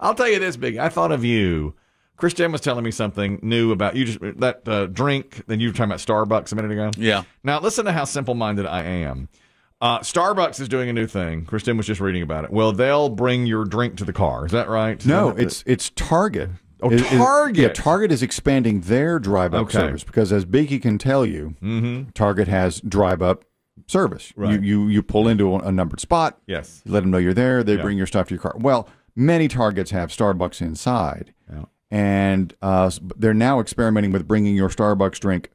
I'll tell you this, Big. I thought of you. Christian was telling me something new about you. Just that uh, drink. Then you were talking about Starbucks a minute ago. Yeah. Now listen to how simple-minded I am. Uh, Starbucks is doing a new thing. Kristen was just reading about it. Well, they'll bring your drink to the car. Is that right? No, that- it's it's Target. Oh, It- it- Target. yeah, Target is expanding their drive up Okay. service because, as Biggie can tell you, Target has drive up service. Right. You, you you pull into a, a numbered spot. yes. You let them know you're there. They Yeah. bring your stuff to your car. Well, many Targets have Starbucks inside, Yeah. and uh, they're now experimenting with bringing your Starbucks drink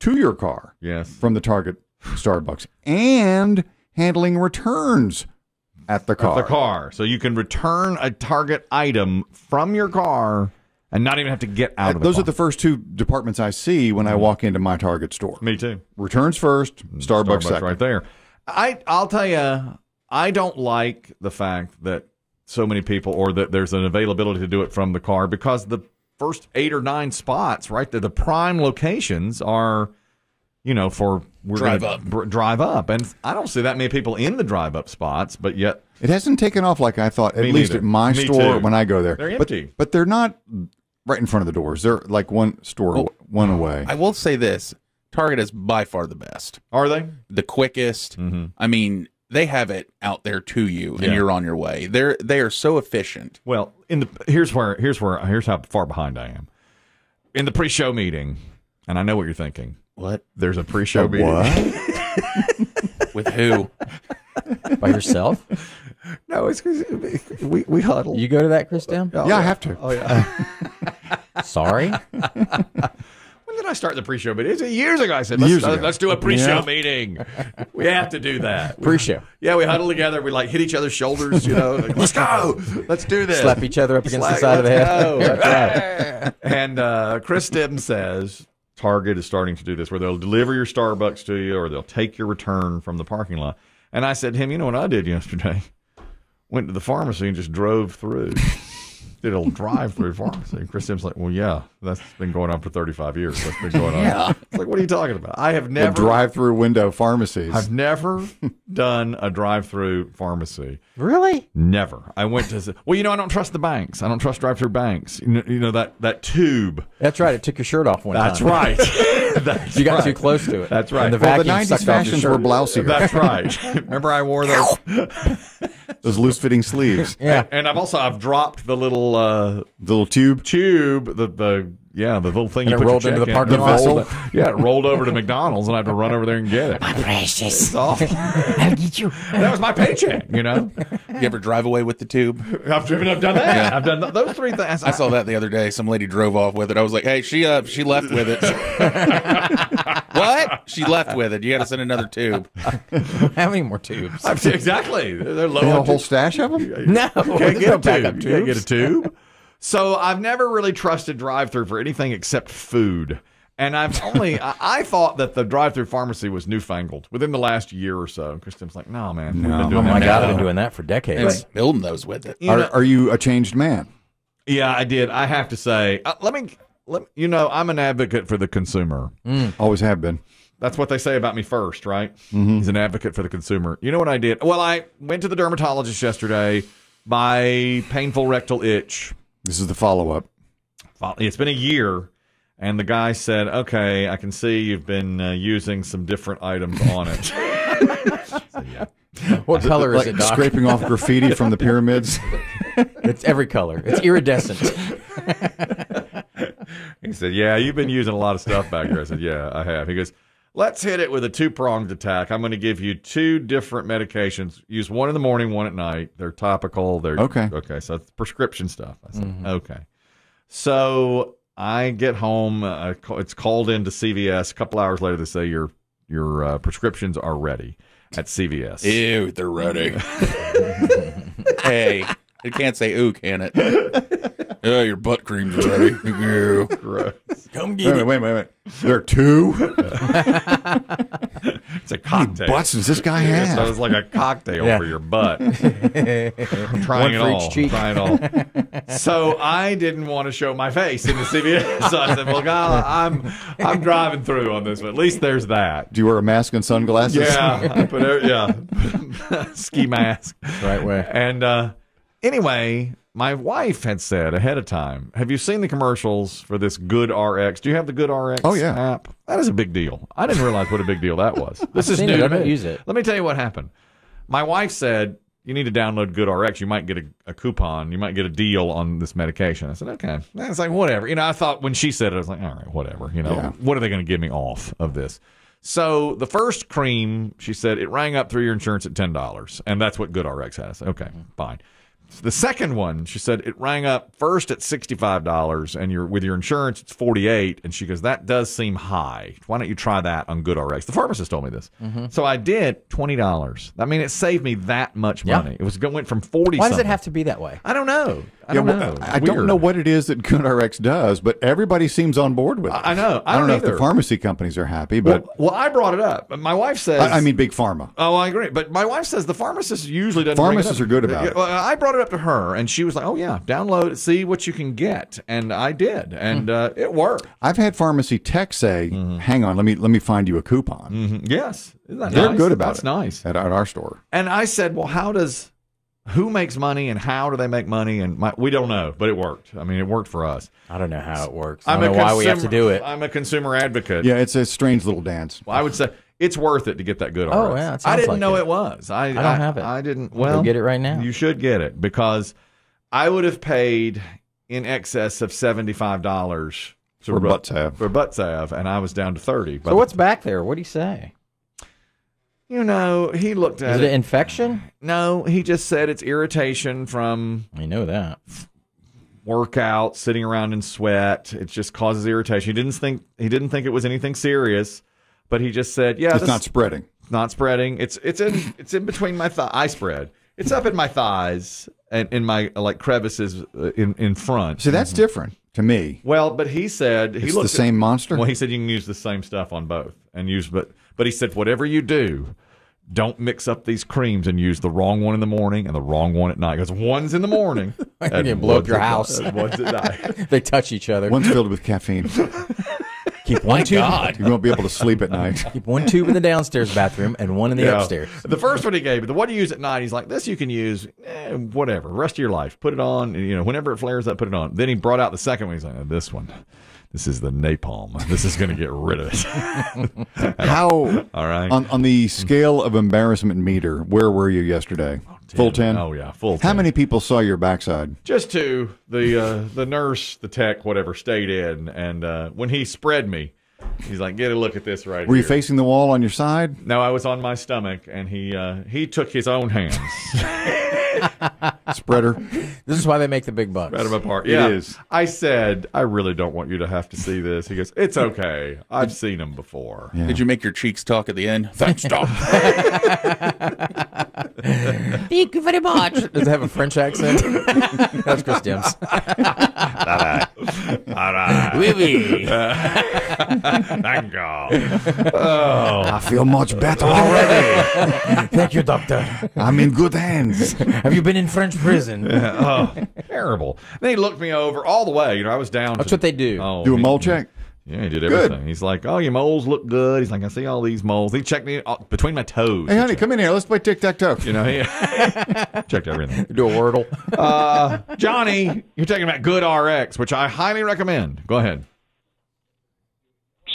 to your car Yes. from the Target Starbucks and handling returns at the car. the car. So you can return a Target item from your car and not even have to get out uh, of the Those car. are the first two departments I see when I mm-hmm. walk into my Target store. Me too. Returns first, mm, Starbucks, second. right there. I I'll tell you, I don't like the fact that so many people, or that there's an availability to do it from the car, because the first eight or nine spots, right there, the prime locations are, you know, for we're Drive up. br- drive up, and I don't see that many people in the drive up spots, but yet It hasn't taken off like I thought, at Me least neither. at my Me store too. when I go there. They're But- empty. But, they're not right in front of the doors. They're like one store, Well, one away. I will say this Target is by far the best, are they? the quickest. Mm-hmm. I mean, they have it out there to you and Yeah. you're on your way. They're they are so efficient. Well, in the here's where here's where here's how far behind I am. In the pre-show meeting, and I know what you're thinking. What? There's a pre-show meeting. what? With who? By yourself? No, it's 'cause we we huddle. You go to that, Chris Down? yeah, oh, I have to. Oh yeah. Sorry. I start the pre-show meeting? It's years ago. I said, let's, uh, let's do a pre-show Yeah. meeting. We have to do that. Pre-show. Yeah, we huddle together. We like hit each other's shoulders. You know, like, let's go. Let's do this. Slap each other up against Slap- the side of the head. right. and uh, Chris Stibben says Target is starting to do this, where they'll deliver your Starbucks to you, or they'll take your return from the parking lot. And I said to him, you know what I did yesterday? Went to the pharmacy and just drove through. Did a drive-through pharmacy. And Chris Stibben's like, well, yeah, that's been going on for 35 years. That's been going on. Yeah. It's like, what are you talking about? I have The never drive-through window pharmacies. I've never done a drive-through pharmacy. Really? Never. I went to well, you know, I don't trust the banks. I don't trust drive-through banks. You know, you know that that tube. That's right. It took your shirt off one That's time. right. That's You got right. too close to it. That's right. And the well, the vacuum 90s sucked off your fashions were blousier. That's right. Remember, I wore those. Those loose-fitting sleeves. Yeah. And I've also I've dropped the little uh, The little tube. tube, the the yeah, the little thing And you it put rolled your into the in. parking lot. rolled- Yeah, it rolled over to McDonald's, and I had to run over there and get it. My precious. It's awful. I'll get you. That was my paycheck. You know, You ever drive away with the tube? I've driven. I've done that. Yeah. I've done th- those three things. I saw that the other day. Some lady drove off with it. I was like, "Hey, she uh, she left with it." what? She left with it. You got to send another tube. How many more tubes? I've, exactly. They're low They have on a whole stash of them. No. can't get a backup tube. You can't get a tube. So I've never really trusted drive-through for anything except food. And I've only I, I thought that the drive-through pharmacy was newfangled within the last year or so. Kristen's like, no, man, we've been No. doing Oh my. God, I've been doing that for And decades. building those with it. You Are, know- are you a changed man? yeah, I did. I have to say, uh, let me. Let, you know, I'm an advocate for the consumer. Always have been. That's what they say about me first, right? He's an advocate for the consumer. You know what I did? Well, I went to the dermatologist yesterday. My painful rectal itch This is the follow-up. It's been a year, and the guy said, "Okay, I can see you've been uh, using some different items on it." So, yeah. What color is it, Doc? scraping off graffiti from the pyramids. It's every color. It's iridescent. He said, "Yeah, you've been using a lot of stuff back there." I said, "Yeah, I have." He goes, "Let's hit it with a two pronged attack. I'm going to give you two different medications. Use one in the morning, one at night. They're topical. They're Okay. Okay, so it's prescription stuff." I said, "Okay." So I get home. Uh, it's called into CVS. A couple hours later, they say your your uh, prescriptions are ready at CVS. Ew, they're ready. hey, it can't say ooh, can it? yeah, your butt cream's ready. Ew. Gross. Come Wait, wait, wait, wait, wait. There are two It's a cocktail. How many butts does this guy Yeah, so have? it's like a cocktail Yeah. for your butt. I'm trying One it for each all. cheek. Trying it all. so I didn't want to show my face in the CVS. So I said, "Well, God, I'm I'm driving through on this, but at least there's that." Do you wear a mask and sunglasses? Yeah, I put yeah, ski mask. Right way. And uh, anyway, my wife had said ahead of time, "Have you seen the commercials for this GoodRx? Do you have the GoodRx Oh, yeah. app? That is a big deal. I didn't realize what a big deal that was. This is new it. I don't use it. Let me tell you what happened. My wife said." You need to download Good RX. You might get a, a coupon. You might get a deal on this medication. I said, okay. I was like, whatever. You know, I thought when she said it, I was like, all right, whatever. You know, Yeah. what are they going to give me off of this? So the first cream, she said, it rang up through your insurance at ten dollars, and that's what GoodRx has. Okay, fine. The second one, she said, it rang up first at sixty five dollars, and your with your insurance it's forty eight. And she goes, that does seem high. Why don't you try that on GoodRx? The pharmacist told me this, mm-hmm. so I did twenty dollars. I mean, it saved me that much money. It was it went from forty. Why does it have to be that way? I don't know. I Yeah, don't well, know. I don't know what it is that GoodRx does, but everybody seems on board with it. I know. I I don't don't know if the pharmacy companies are happy, but Well, well, I brought it up. My wife says. I, I mean, big pharma. Oh, I agree. But my wife says the pharmacist usually doesn't. bring it Pharmacists up. are good about it. I brought it up to her, and she was like, "Oh yeah, download it, see what you can get," and I did, and uh, it worked. I've had pharmacy tech say, "Hang on, let me let me find you a coupon." Mhm. Yes, Isn't that They're nice? good about That's it. nice. at, at our store. And I said, "Well, how does who makes money, and how do they make money?" And my, we don't know, but it worked. I mean, it worked for us. I don't know how it works. I I'm don't a know why we have to consumer- do it. I'm a consumer advocate. Yeah, it's a strange little dance. Well, I would say it's worth it to get that good. Oh, RX. yeah, it I didn't like know it. it, was. I, I don't have it. I didn't. Well, get it right now. You should get it because I would have paid in excess of seventy five dollars For butt salve. for butt salve, and I was down to thirty. So what's back there? What do you say? You know? He looked at Is it. it an infection? no, he just said it's irritation from I know that. workout, sitting around in sweat. It just causes irritation. He didn't think he didn't think it was anything serious, but he just said, "Yeah, It's this- not spreading. not spreading. It's it's in it's in between my thigh. I spread. It's up in my thighs and in my like crevices uh, in in front. See, that's different to me. Well, but he said he It's looked the same At, monster. well, he said you can use the same stuff on both and use but but he said whatever you do. Don't mix up these creams and use the wrong one in the morning and the wrong one at night. Because one's in the morning and you blow up your house. and one's at night. They touch each other. One's filled with caffeine. Keep one tube. You won't be able to sleep at night. Keep one tube in the downstairs bathroom and one in the Yeah. upstairs. The first one he gave me, the one you use at night, he's like, this you can use eh, whatever, rest of your life. Put it on, you know, whenever it flares up, put it on. Then he brought out the second one. He's like, "Oh, this one, this is the napalm. This is going to get rid of it. How All right. on on the scale of embarrassment meter? Where were you yesterday? Full ten. Oh yeah, full. 10. How many people saw your backside? Just two. The uh, the nurse, the tech, whatever, stayed in, and uh, when he spread me, he's like, "Get a look at this right here. Were you facing the wall on your side? no, I was on my stomach, and he uh, he took his own hands, Spreader. This is why they make the big bucks. spread them apart. It Yeah, is. I said, "I really don't want you to have to see this." He goes, "It's okay. I've seen them before." Yeah. Did you make your cheeks talk at the end? Thanks, Doc. Thank you very much. Does it have a French accent? That's Chris Demm. All right. Oui, oui. Thank you. Oh, I feel much better already. Thank you, doctor. I'm in good hands. Have you been in French prison? oh, terrible. Then he looked me over all the way. You know, I was down. That's to, what they do. Oh, Do a mole check. Yeah, he did Good. everything. He's like, "Oh, your moles look good." He's like, "I see all these moles." He checked me uh, between my toes. Hey, honey, come in here. Let's play tic tac toe. You know, he checked everything. Do a wordle. Uh, Johnny, you're talking about GoodRx, which I highly recommend. Go ahead.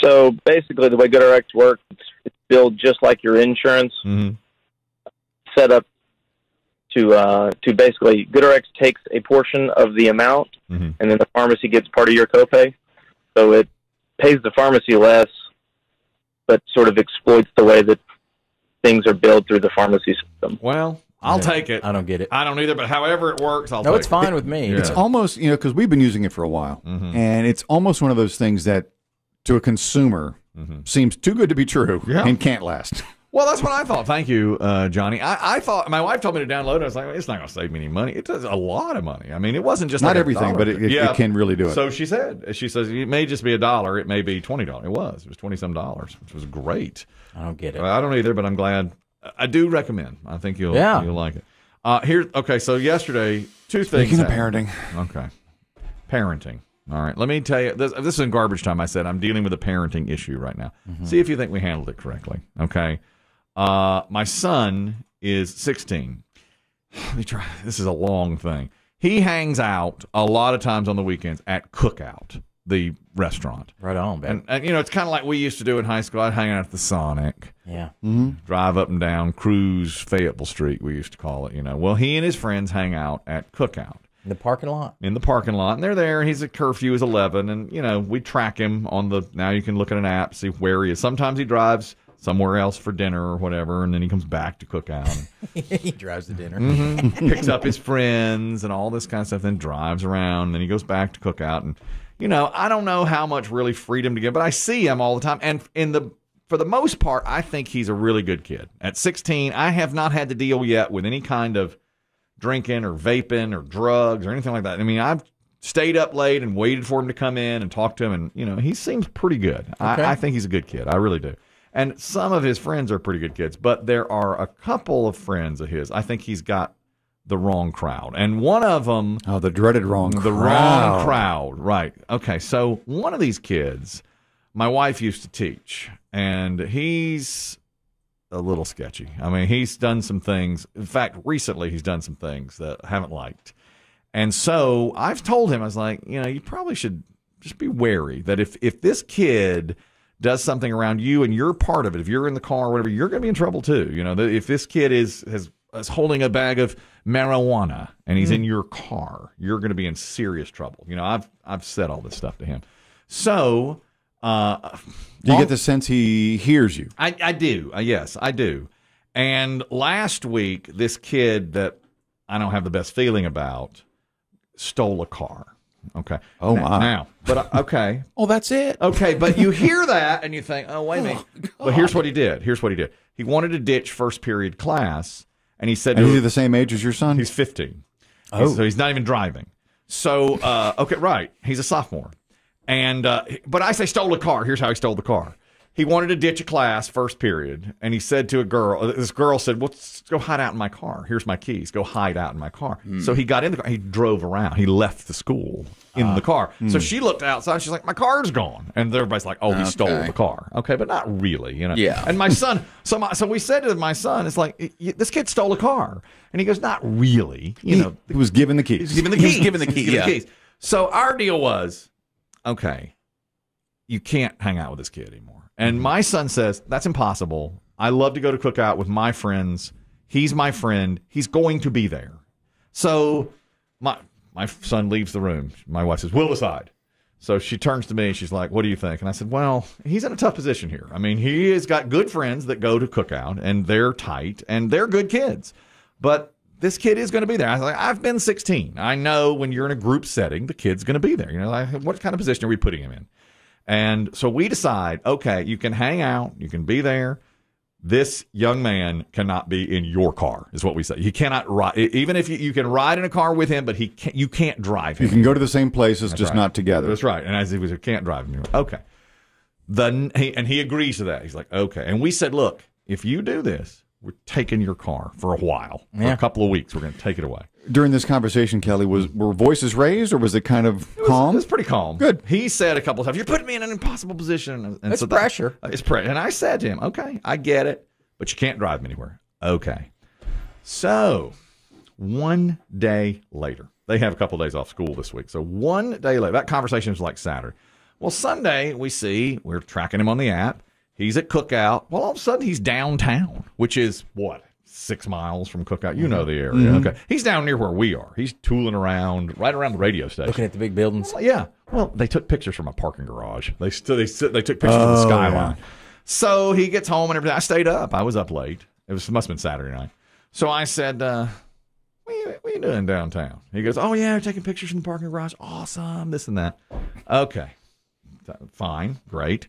So basically, the way GoodRx works, it's, it's billed just like your insurance, Mm-hmm. set up to uh, to basically GoodRx takes a portion of the amount, Mhm. and then the pharmacy gets part of your copay. So it pays the pharmacy less, but sort of exploits the way that things are billed through the pharmacy system. Well, I'll take it. I don't get it. I don't either, but however it works, I'll take it. No, take it's it. fine with me. Yeah. It's almost, you know, because we've been using it for a while, Mhm. and it's almost one of those things that, to a consumer, Mhm. seems too good to be true Yeah. and can't last. Well, that's what I thought. Thank you, uh, Johnny. I, I thought my wife told me to download it. I was like, it's not going to save me any money. It does a lot of money. I mean, it wasn't just Not like everything, dollar but it, it, yeah. it can really do it. So she said, she says it may just be a dollar. It may be twenty dollars. It was. It was twenty some dollars, which was great. I don't get it. I don't either, but I'm glad. I do recommend. I think you'll Yeah. you'll like it. Uh, here, okay. So yesterday, two things. Speaking of happened. parenting, Okay. Parenting. All right. Let me tell you this, this is in garbage time. I said I'm dealing with a parenting issue right now. See if you think we handled it correctly. Okay. Uh, my son is 16. Let me try. This is a long thing. he hangs out a lot of times on the weekends at Cookout, the restaurant. Right on, babe. And, and you know, it's kind of like we used to do in high school. I'd hang out at the Sonic, yeah. drive up and down, cruise Fayetteville Street, we used to call it, you know. Well, he and his friends hang out at Cookout In the parking lot. in the parking lot, and they're there. He's at curfew is eleven, and you know we track him on the. Now you can look at an app, see where he is. Sometimes he drives somewhere else for dinner or whatever, and then he comes back to Cookout, he drives to dinner. and picks up his friends and all this kind of stuff. Then drives around, and then he goes back to Cookout, and you know I don't know how much really freedom to give, but I see him all the time, and in the. For the most part, I think he's a really good kid. At 16, I have not had to deal yet with any kind of drinking or vaping or drugs or anything like that. I mean, I've stayed up late and waited for him to come in and talk to him, and you know, he seems pretty good. Okay. I, I think he's a good kid. I really do. And some of his friends are pretty good kids, but there are a couple of friends of his. I think he's got the wrong crowd, and one of them Oh, the dreaded wrong the wrong crowd. Right. Okay. So one of these kids, my wife used to teach, and he's a little sketchy. I mean, he's done some things. In fact, recently he's done some things that I haven't liked. And so I've told him, I was like, you know, you probably should just be wary that if if this kid does something around you and you're part of it, if you're in the car or whatever, you're going to be in trouble too. You know, if this kid is has is holding a bag of marijuana and he's in your car, you're going to be in serious trouble. You know, I've I've said all this stuff to him. So, uh, Do you get the sense he hears you? I, I do. Uh, yes, I do. And last week, this kid that I don't have the best feeling about stole a car. Okay. Oh, now, my. Now, but uh, okay, Oh, that's it. okay, but you hear that and you think, oh wait a minute. but here's what he did. Here's what he did. He wanted to ditch first period class, and he said, And is he the same age as your son? He's 15. Oh. So he's not even driving. So, uh, okay, right. He's a sophomore. And, uh, but I say stole a car. Here's how he stole the car. He wanted to ditch a class first period, and he said to a girl, this girl said, Well, let's go hide out in my car. Here's my keys. Go hide out in my car. Hmm. So he got in the car. He drove around. He left the school in the ah. car. So hmm. she looked outside. She's like, My car's gone. And everybody's like, Oh, he stole the car. Okay, but not really, you know? Yeah. And my son, so my, so we said to my son, It's like, This kid stole a car. And he goes, Not really. You know, he was given the keys. He's given the keys. given the key, He's given yeah. keys. So our deal was, okay, you can't hang out with this kid anymore. And mm-hmm. my son says that's impossible. I love to go to cookout with my friends. He's my friend. He's going to be there. So my my son leaves the room. My wife says, "We'll decide." So she turns to me and she's like, "What do you think?" And I said, "Well, he's in a tough position here. I mean, he has got good friends that go to cookout and they're tight and they're good kids, but." This kid is going to be there. I was like, I've been 16. I know when you're in a group setting, the kid's going to be there. You know, like, what kind of position are we putting him in? And so we decide, okay, you can hang out, you can be there. This young man cannot be in your car, is what we say. He cannot ride, even if you, you can ride in a car with him, but he can't, you can't drive him. You can go to the same places, just right. not together. That's right. And as he was, he can't drive him. Okay. The he, and he agrees to that. He's like, okay. And we said, look, if you do this, we're taking your car for a while, for Yeah. a couple of weeks. We're going to take it away. During this conversation, Kelly, was were voices raised or was it kind of It calm? It was pretty calm. Good. He said a couple of times, "You're putting me in an impossible position." And, It's that- pressure. Uh, it's pressure. And I said to him, "Okay, I get it, but you can't drive me anywhere." Okay. So, one day later, they have a couple of days off school this week. So one day later, that conversation was like Saturday. Well, Sunday we see we're tracking him on the app. He's at Cookout. Well, all of a sudden he's downtown, which is what six miles from Cookout. You know the area. Okay, he's down near where we are. He's tooling around right around the radio station. Looking at the big buildings. Well, yeah. Well, they took pictures from a parking garage. They still they they took pictures of the skyline. So he gets home and everything. I stayed up. I was up late. It was must have been Saturday night. So I said, uh, what, you, "What you doing downtown?" He goes, "Oh yeah, taking pictures from the parking garage. Awesome. This and that." Okay, fine, great.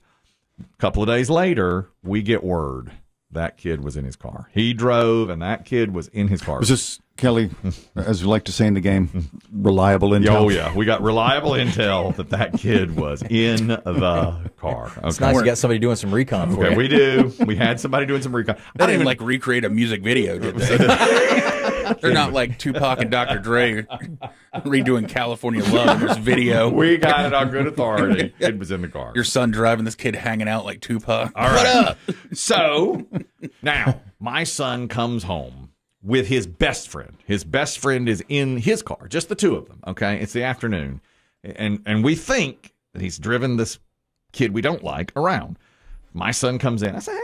A couple of days later, we get word that kid was in his car. He drove, and that kid was in his car. Was this Kelly, as we like to say in the game, reliable oh, intel? Oh yeah, we got reliable intel that that kid was in the car. Okay, It's nice you got somebody doing some recon for okay, you. we do. We had somebody doing some recon. They I didn't didn't like recreate a music video, did they? They're not like Tupac and Dr. Dre redoing California Love. There's video. we got it on good authority. It was in the car. Your son driving this kid hanging out like Tupac. All right. So now my son comes home with his best friend. His best friend is in his car, just the two of them. Okay, it's the afternoon, and and we think that he's driven this kid we don't like around. My son comes in. I say, "Hey man, when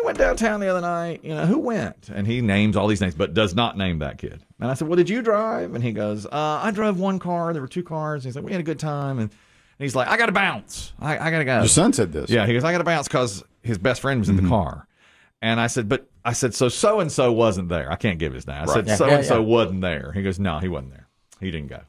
you went downtown the other night, you know who went?" And he names all these names, but does not name that kid. And I said, "Well, did you drive?" And he goes, uh, "I drove one car. There were two cars." And he's like, "We had a good time." And, and he's like, "I got to bounce. I, I got to go." Your son said this. Yeah, he goes, I got to bounce because his best friend was in the car. And I said, but I said, so so and so wasn't there. I can't give his name. I said, Yeah, so and so wasn't there. He goes, no, he wasn't there. He didn't go.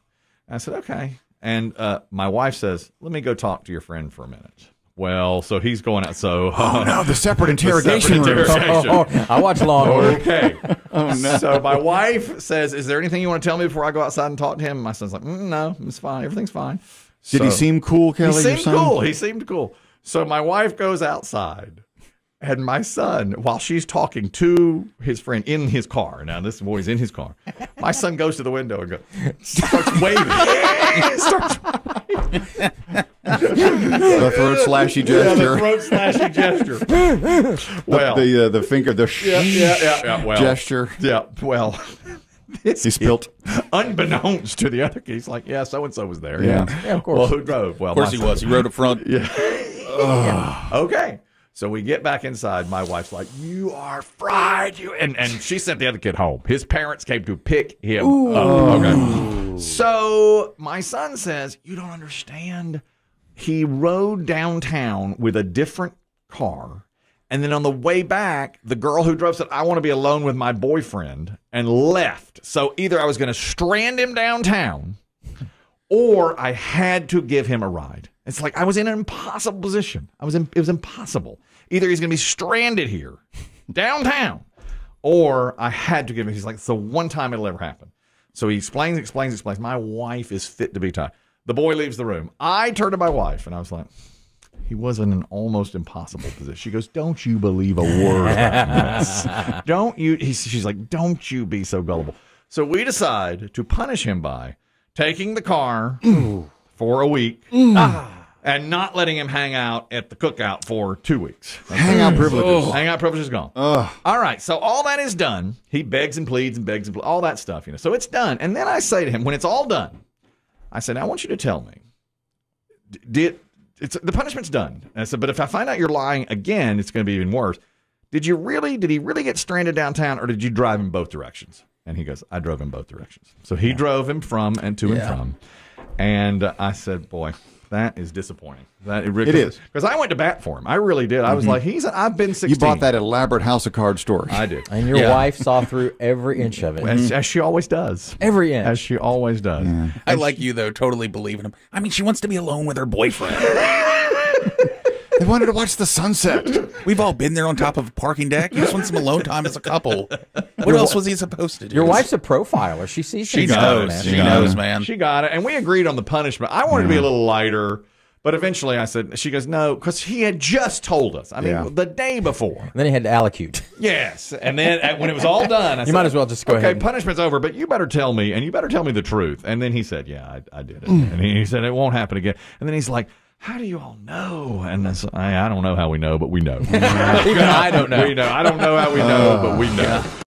I said, okay. And uh, my wife says, let me go talk to your friend for a minute. Well, so he's going out. So Oh no, the separate interrogation room. interrogation. Oh, I watch Law and Order. Okay. oh no. So my wife says, "Is there anything you want to tell me before I go outside and talk to him?" My son's like, mm, "No, it's fine. Everything's fine." Did he seem cool, Kelly? he seemed cool. He seemed cool. So my wife goes outside, and my son, while she's talking to his friend in his car, now this boy's in his car, my son goes to the window and goes, starts waving. starts The throat slashy yeah, the gesture. throat slashing gesture. well, the uh, the finger, the yeah, yeah, yeah, yeah, well, gesture. Yeah, well, this He spilt. unbeknownst to the other kid, he's like, yeah, so and so was there. Yeah. Yeah, of course. Well, who drove? Well, Of course he son. was. He rode up front. Yeah. Okay. So we get back inside. My wife's like, "You are fried." You and and she sent the other kid home. His parents came to pick him up. Okay. So my son says, "You don't understand." He rode downtown with a different car, and then on the way back, the girl who drove said, "I want to be alone with my boyfriend," and left. So either I was going to strand him downtown, or I had to give him a ride. It's like I was in an impossible position. I was in, it was impossible. Either he's going to be stranded here downtown, or I had to give him. He's like, it's the one time it'll ever happen. So he explains, explains, explains. My wife is fit to be tied. The boy leaves the room. I turn to my wife and I was like, he was in an almost impossible position. She goes, "Don't you believe a word? Don't you?" He, she's like, "Don't you be so gullible." So we decide to punish him by taking the car for a week and not letting him hang out at the cookout for two weeks. Hangout privileges. Hangout privilege is gone. All right, so all that is done. He begs and pleads and begs and ple- all that stuff, you know. So it's done, and then I say to him, when it's all done, I said, "I want you to tell me, did it's the punishment's done?" And I said, "But if I find out you're lying again, it's going to be even worse. Did you really? Did he really get stranded downtown, or did you drive in both directions?" And he goes, "I drove in both directions." So he drove him from and to and from, and uh, I said, "Boy." That is disappointing. That it, It is. because I went to bat for him. I really did. I was mm-hmm. like, "He's." I've been sixteen. You bought that elaborate house of cards story. I did. And your Yeah. wife saw through every inch of it. as, as she always does. Every inch. As she always does. I like you though. Totally believe in him. I mean, she wants to be alone with her boyfriend. they wanted to watch the sunset. We've all been there on top of a parking deck. You just want some alone time as a couple. What else was he supposed to do? Your wife's a profiler. She sees She things knows. man. She got knows, it. man. She got it. And we agreed on the punishment. I wanted to be a little lighter, but eventually I said, she goes, no, because he had just told us. I mean, Yeah. the day before. And then he had to allocute. Yes. And then uh, when it was all done, I You said, might as well just go okay, ahead and- punishment's over, but you better tell me, and you better tell me the truth. And then he said, yeah, I, I did it. And he said, it won't happen again. And then he's like, how do you all know? And I, I, I don't know how we know, but we know. Even I don't know. we know. I don't know how we know, but we oh, know.